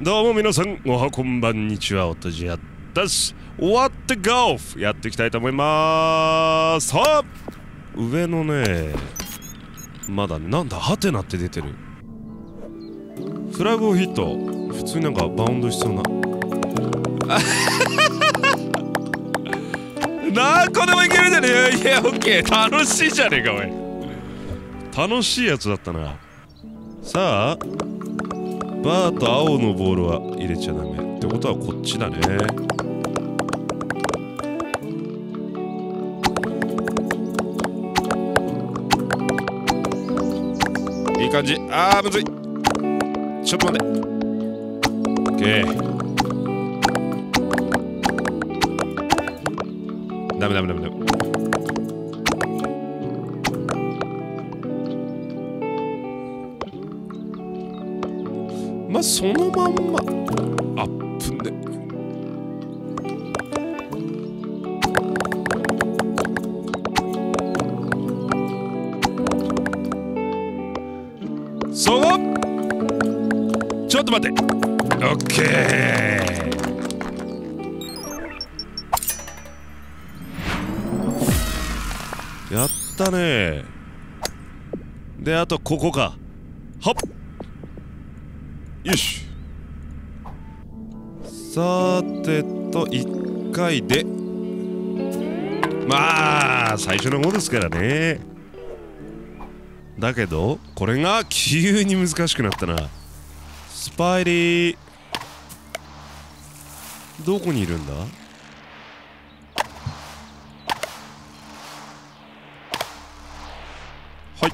どうも皆さんおはこんばんにちは。おとじやです。What the golf? やっていきたいと思いまーす。は上のねまだなんだハテナって出てる。フラグをヒット。普通になんかバウンドしそうな。何個でもいけるじゃねえ。いやオッケー。楽しいじゃねえかおい。楽しいやつだったな。さあバーと青のボールは入れちゃダメってことはこっちだね。いい感じ。あーむずい。ちょっと待って。OK ダメダメダメダメ。そのまんま。あっぶねそこ。ちょっと待って。オッケー。やったね。であとここかはっよしさてと1回で。まあ最初の方ですからね。だけどこれが急に難しくなったな。スパイリー。どこにいるんだ？はい。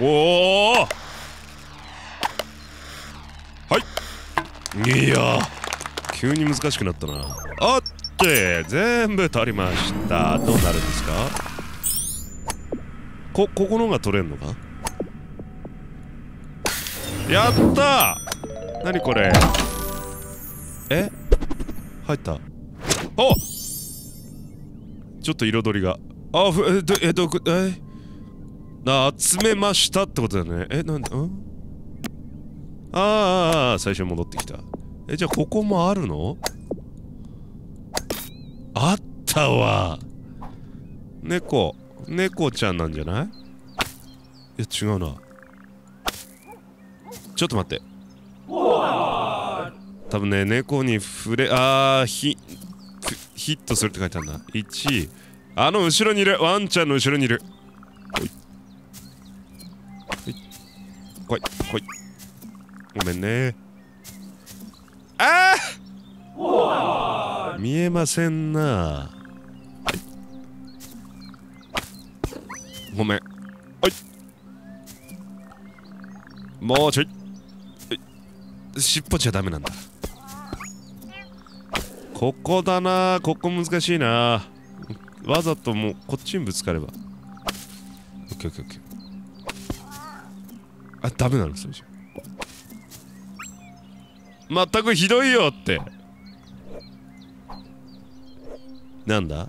おおいや急に難しくなったな。あって全部取りました。どうなるんですか？こここのが取れんのか？やった！何これ？え？入った。お！ちょっと彩りが。あふえどえどこえ？あ集めましたってことだね。えなんだ？ん？ああ最初に戻ってきた。えじゃあここもあるの？あったわ。猫。猫ちゃんなんじゃない？いや違うな。ちょっと待って。多分ね猫に触れあーヒヒットするって書いてあるんだ。1あの後ろにいる。ワンちゃんの後ろにいる。ほい。ほい。ほい。ごめんね。見えませんな。ごめん。はい。もうちょい。尻尾じゃダメなんだ。ここだな。ここ難しいな。わざともうこっちにぶつかれば。オッケーオッケーオッケー。あダメなのそれじゃまったくひどいよって。なんだ？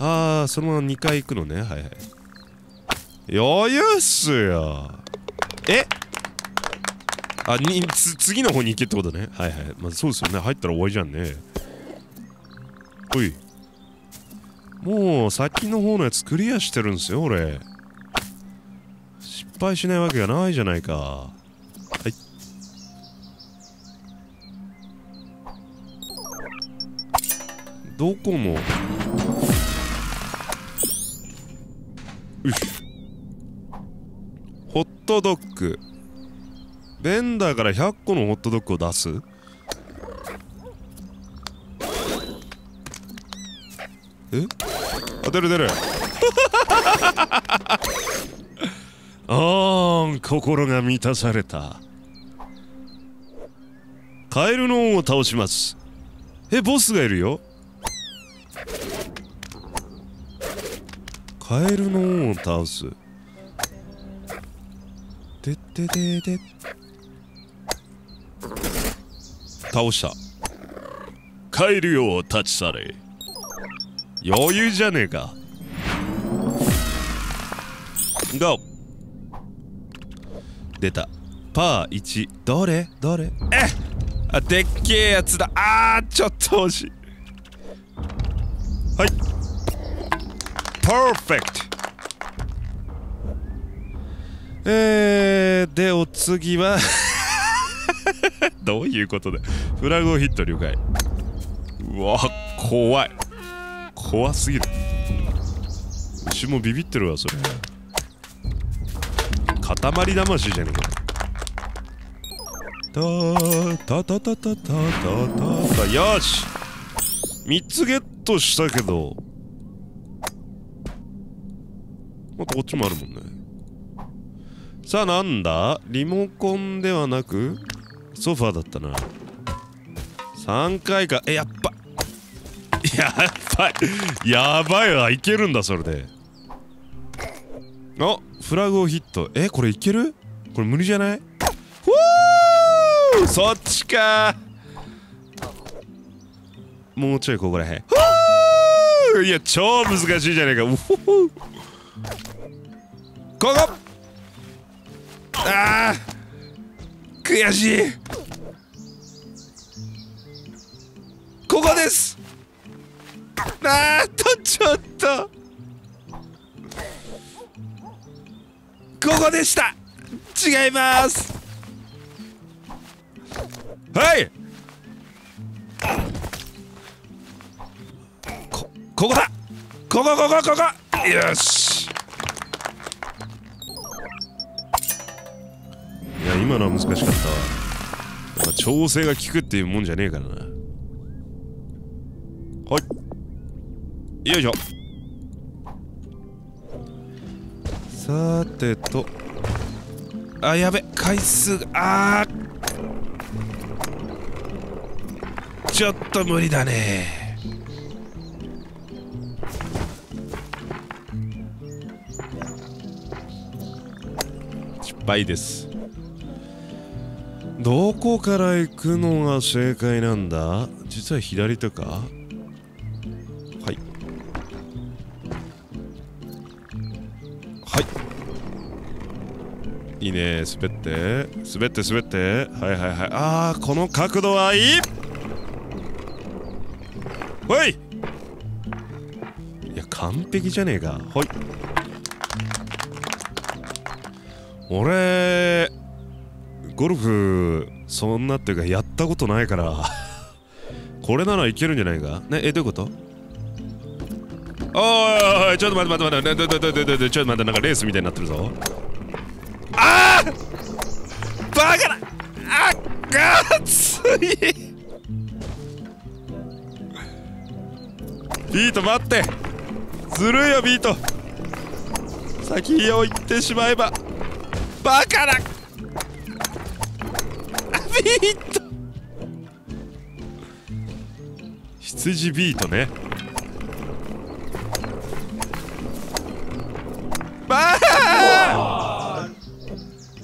ああそのまま2回行くのね。はいはい。余裕っすよ。え？あにつ次の方に行けってことね。はいはい。まあそうですよね。入ったら終わりじゃんね。ほい。もう先の方のやつクリアしてるんですよ俺。失敗しないわけがないじゃないか。どこのよしホットドッグ。ベンダーから100個のホットドッグを出す？え？あ出る出る。あー心が満たされた。カエルの王を倒します。えボスがいるよ。カエルの王を倒すでってでで。倒した。カエル王立ち去れ。余裕じゃねえか。GO 出た。パー1どれ？どれ？えあでっけえやつだ。あーちょっと惜しい。はい。パーフェクトえー、でお次は どういうことでフラグをヒット了解。うわ怖い。怖すぎる。牛もビビってるわそれ。塊魂じゃねえか。たたたたたたたたよし3つゲットしたけどまたこっちもあるもんね。さあなんだ？リモコンではなくソファーだったな。3回か。えやっぱ。やばいやばいわ。いけるんだそれで。あフラグをヒット。えこれいける？これ無理じゃない？ふー！そっちか。もうちょいここらへん。ふー！いや超難しいじゃねえか。うほほ。ここ。あー悔しい。ここです。あーとちょっと。ここでした。違います。はい。こここだ。ここここここ。よし。や今のは難しかったわ。やっぱ調整が効くっていうもんじゃねえからな。はい。よいしょ。さてと。あやべ。回数。があちょっと無理だね。失敗です。どこから行くのが正解なんだ？実は左とか？はい。はい。いいね。滑って。滑って滑って。はいはいはい。あーこの角度はいい！ほい！いや完璧じゃねえか。ほい。俺ゴルフそんなっていうかやったことないから。これならいけるんじゃないか？ねえどういうこと？おいおいちょっと待って待って待って待って待ってちょっと待ってなんかレースみたいになってるぞ。あー！バカだ！あっがついビート待って！ずるいよビート。先へ置いてしまえば。バカだ！ビート。羊ビートね。バー。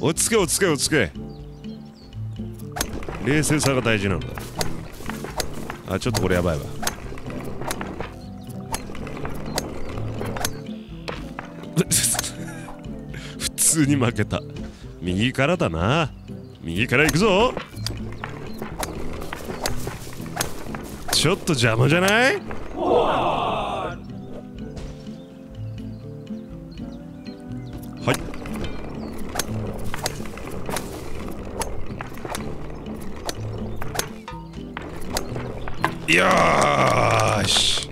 落ち着け落ち着け落ち着け。冷静さが大事なんだあちょっとこれやばいわ。普通に負けた。右からだな右から行くぞ。ちょっと邪魔じゃない？はい。よーし。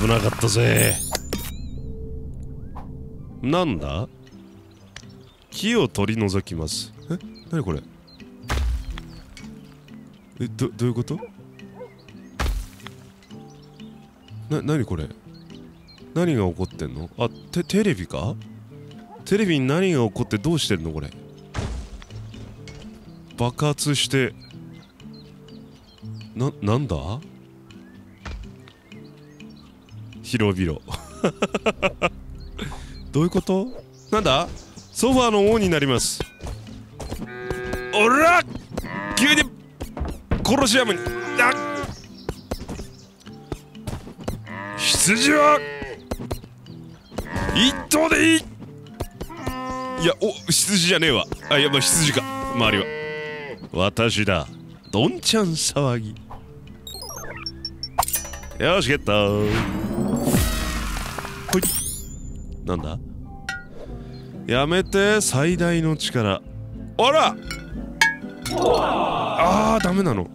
危なかったぜ。なんだ？木を取り除きます。え？何これ？えどどういうこと？な何これ？何が起こってんの？あテテレビか？テレビに何が起こってどうしてんの？これ。爆発して。ななんだ？広々。どういうこと？なんだ？ソファーの王になります。おら！急にコロシアムに。あ羊は！一頭でいい！いやお羊じゃねえわ。あいやまあ羊か。周りは。私だ。どんちゃん騒ぎ。よしゲット。ほい。なんだ？やめて最大の力。あら！あーダメなの。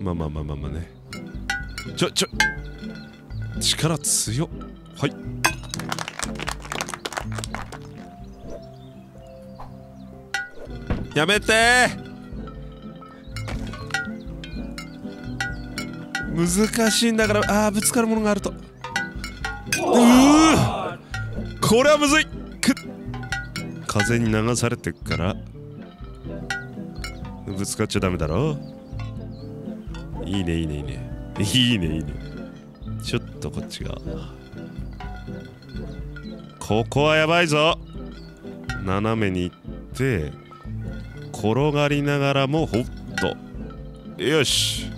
まあまあまあまあまあね。ちょちょ。力強っ。はい。やめて！難しいんだからあーぶつかるものがあると。うー！これはむずい。くっ。風に流されてっから。ぶつかっちゃダメだろ。いいねいいねいいね。いいねいいね。ちょっとこっちがここはやばいぞ。斜めに行って転がりながらもほっと。よし。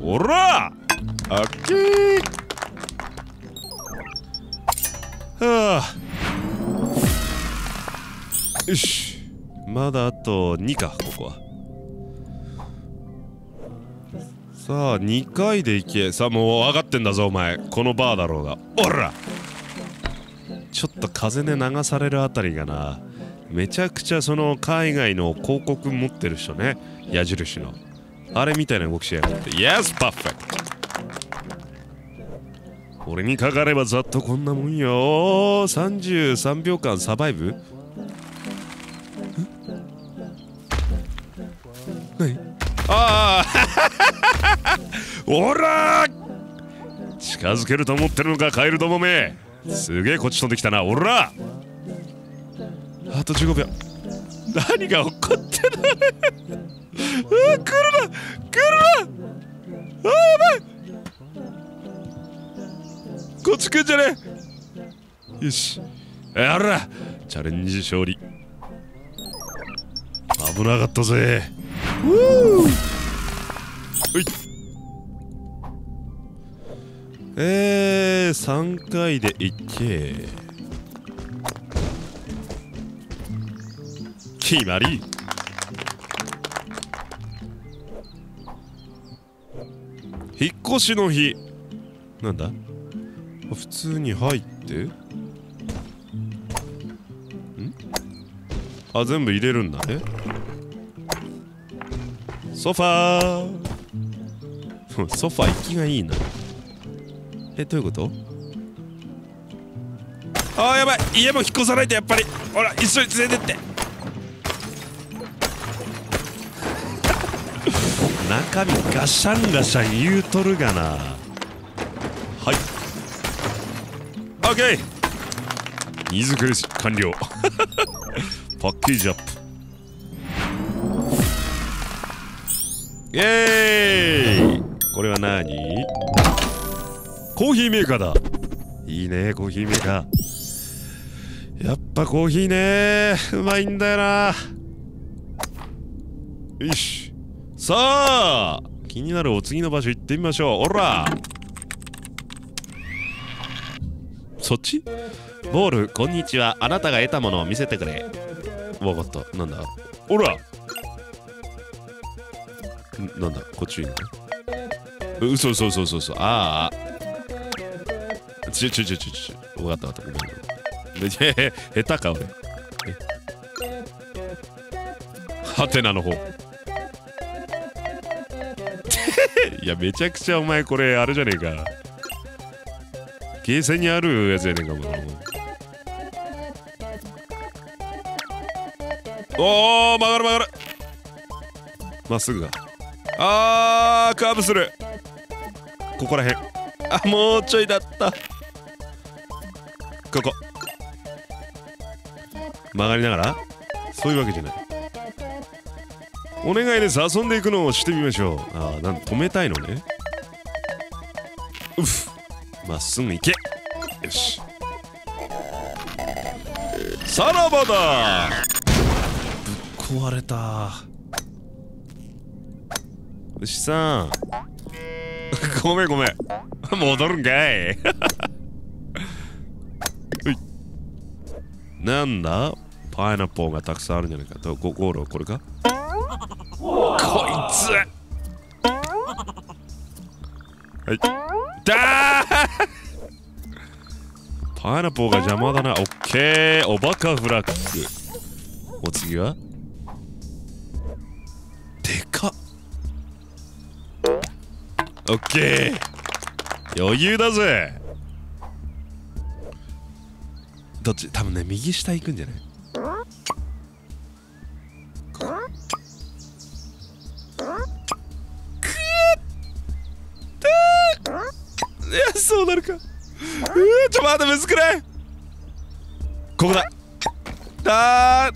おら。あっきー。よし。まだあと2かここは。さあ2回でいけ。さあもう分かってんだぞお前。このバーだろうが。おら。ちょっと風で流されるあたりがな。めちゃくちゃその海外の広告持ってる人ね。矢印の。あれみたいな動きしやがって。Yes パッフェ俺にかかればざっとこんなもんよ。33秒間サバイブ。何？ああ。おら！近づけると思ってるのかカエルどもめ。すげえこっち飛んできたな。おら！あと15秒。何が起こってる うわ来るな！来るな！あやばい！こっち来んじゃね？えよし。やらチャレンジ勝利。危なかったぜ。うい。えー、3回でいけ。決まり。引っ越しの日。なんだ？普通に入って。ん？あ全部入れるんだね。ソファー。ソファー行きがいいな。えどういうこと？あーやばい。家も引っ越さないとやっぱり。ほら一緒に連れてって。中身ガシャンガシャン言うとるがな。はい。オッケー荷造り完了。パッケージアップイエーイこれは何?コーヒーメーカーだ。いいねコーヒーメーカー。やっぱコーヒーね。うまいんだよな。よし。さあ気になるお次の場所行ってみましょう。おらそっち？ボールこんにちは。あなたが得たものを見せてくれ。わかったなんだ？おら！なんだ？こっちいいの？う嘘嘘嘘嘘。嘘ああちょちょちょちょちょわかったわかったごめんごめん下手か俺えハテナの方いやめちゃくちゃお前これあれじゃねえかゲーセンにあるやつやねえかもうお曲がる曲がる。まっすぐがあーカーブする。ここらへん。あもうちょいだった。ここ。曲がりながら。そういうわけじゃない。お願いです。遊んでいくのをしてみましょう。ああ止めたいのね。うふ。まっすぐ行け。よし。さらばだ。ぶっ壊れた。牛さん。ごめんごめん。戻るんか い。なんだ？パイナップルがたくさんあるんじゃないかと。ゴゴールはこれか？こいつ。はいだー。パイナップルが邪魔だな。オッケー。おバカフラッグ。お次は？でかっ。オッケー。余裕だぜ。どっち？多分ね右下行くんじゃない？まだむずくない？ここだ。だー。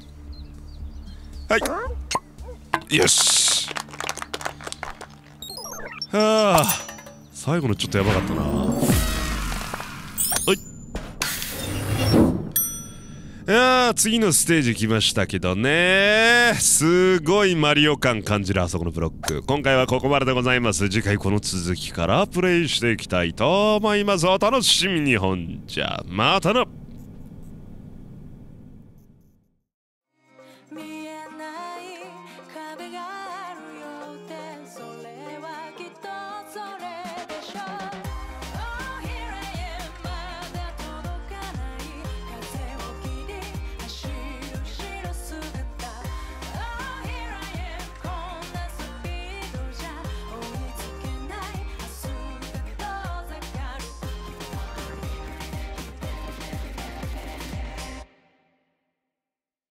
はい。よし。はあ。最後のちょっとやばかったな。やー次のステージ来ましたけどね。すごいマリオ感感じるあそこのブロック。今回はここまででございます。次回この続きからプレイしていきたいと思います。お楽しみにほんじゃ。またな。